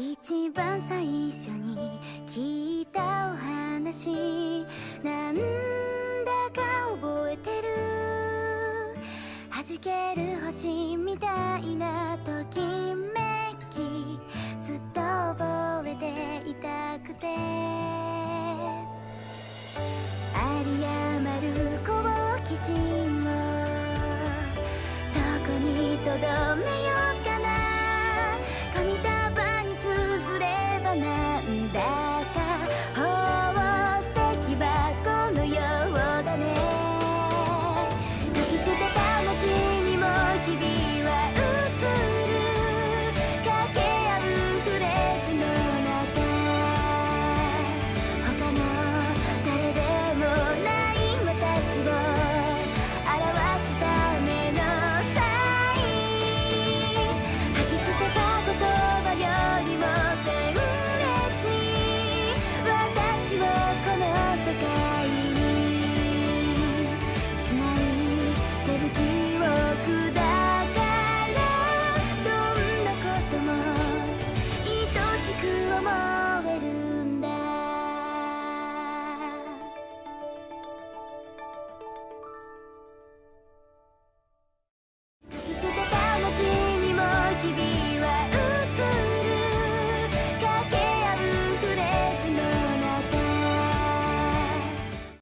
一番最初に聞いたお話。なんだか覚えてる？弾ける星みたいなときめき。ずっと覚えていたくて。